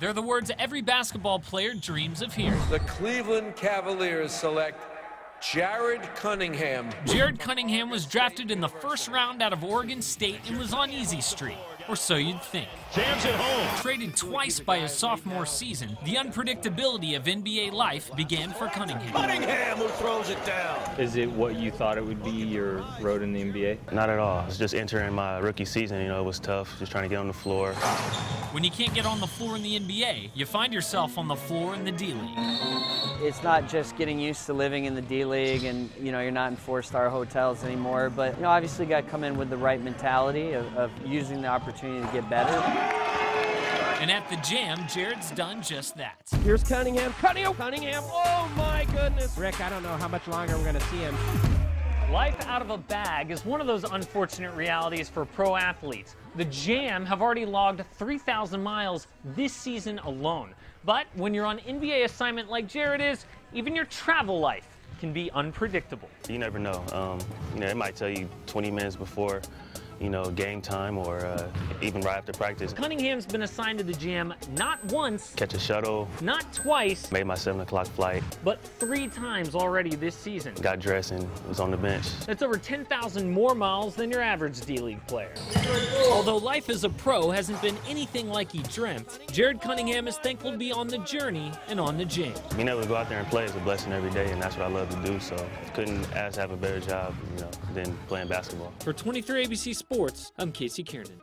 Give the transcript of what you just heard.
They're the words every basketball player dreams of hearing. The Cleveland Cavaliers select Jared Cunningham. Jared Cunningham was drafted in the first round out of Oregon State and was on Easy Street. Or so you'd think. Jams it home. Traded twice by his sophomore season, the unpredictability of NBA life began for Cunningham. Cunningham who throws it down. Is it what you thought it would be your road in the NBA? Not at all. It's just entering my rookie season. You know, it was tough, just trying to get on the floor. When you can't get on the floor in the NBA, you find yourself on the floor in the D League. It's not just getting used to living in the D League and, you know, you're not in four-star hotels anymore, but, you know, obviously got to come in with the right mentality of, of using the opportunity to get better. And at the Jam, Jared's done just that. Here's Cunningham. Cunningham. Cunningham. Oh my goodness. Rick, I don't know how much longer we're going to see him. Life out of a bag is one of those unfortunate realities for pro athletes. The Jam have already logged 3,000 miles this season alone. But when you're on NBA assignment like Jared is, even your travel life can be unpredictable. You never know. Um, you know, it might tell you 20 minutes before, you know, game time or uh, even right after practice. Cunningham's been assigned to the Jam not once, Catch a shuttle, not twice, made my 7 o'clock flight, but three times already this season. got dressed and was on the bench. That's over 10,000 more miles than your average D League player. Although life as a pro hasn't been anything like he dreamt, Jared Cunningham is thankful to be on the journey and on the Jam. Being able to go out there and play is a blessing every day, and that's what I love to do. So couldn't ask to have a better job, you know, than playing basketball. For 23 ABC Sports, I'm Casey Keirnan.